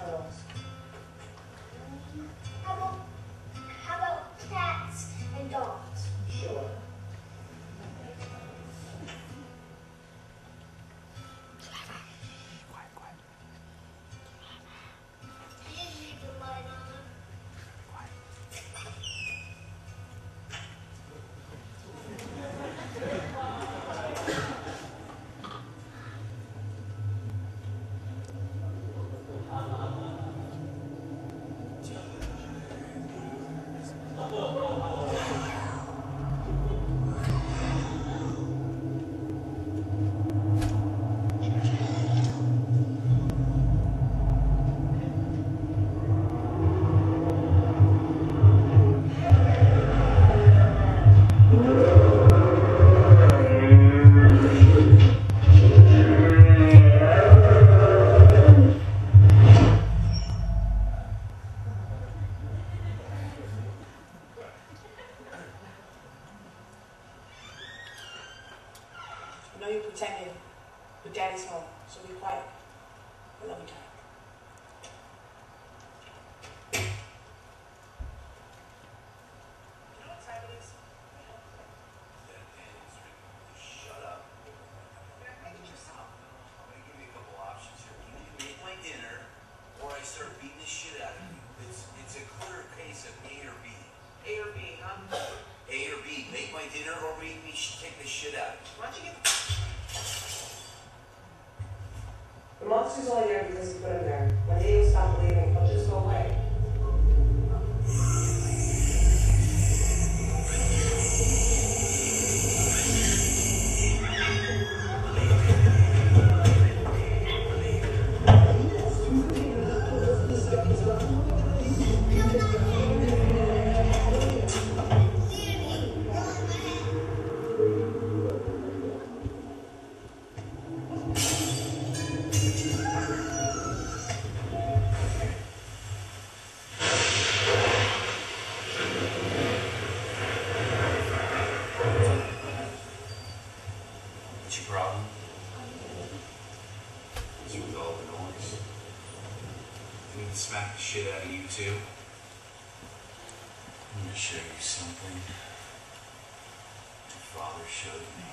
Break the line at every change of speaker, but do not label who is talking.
petals. Like
shut up. I'm gonna give you a couple options. You either make my dinner or I start beating the shit out of you. it's a clear case of A or B. Make my dinner, or me take the shit out.
Why don't you get
The monster's only there because you put him there. When he will stop believing, he'll just go away.
To smack the shit out of you too. I'm gonna show you something. Your father showed me.